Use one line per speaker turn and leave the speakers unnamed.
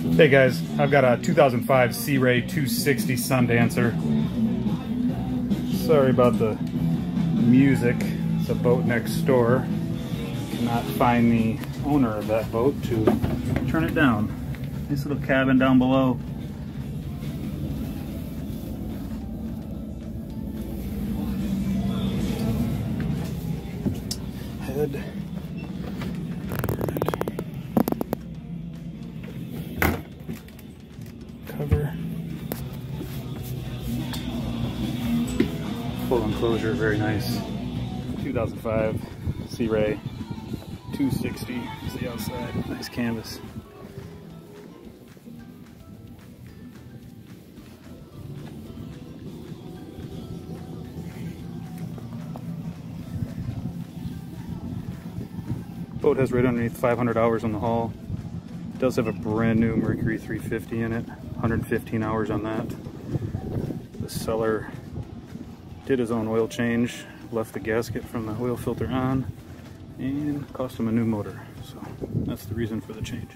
Hey guys, I've got a 2005 Sea Ray 260 Sundancer. Sorry about the music. It's a boat next door. Cannot find the owner of that boat to turn it down. Nice little cabin down below. Head. Cover. Full enclosure, very nice. 2005 Sea Ray 260. See outside, nice canvas. Boat has right underneath 500 hours on the hull. Does have a brand new Mercury 350 in it, 115 hours on that. The seller did his own oil change, left the gasket from the oil filter on, and cost him a new motor. So that's the reason for the change.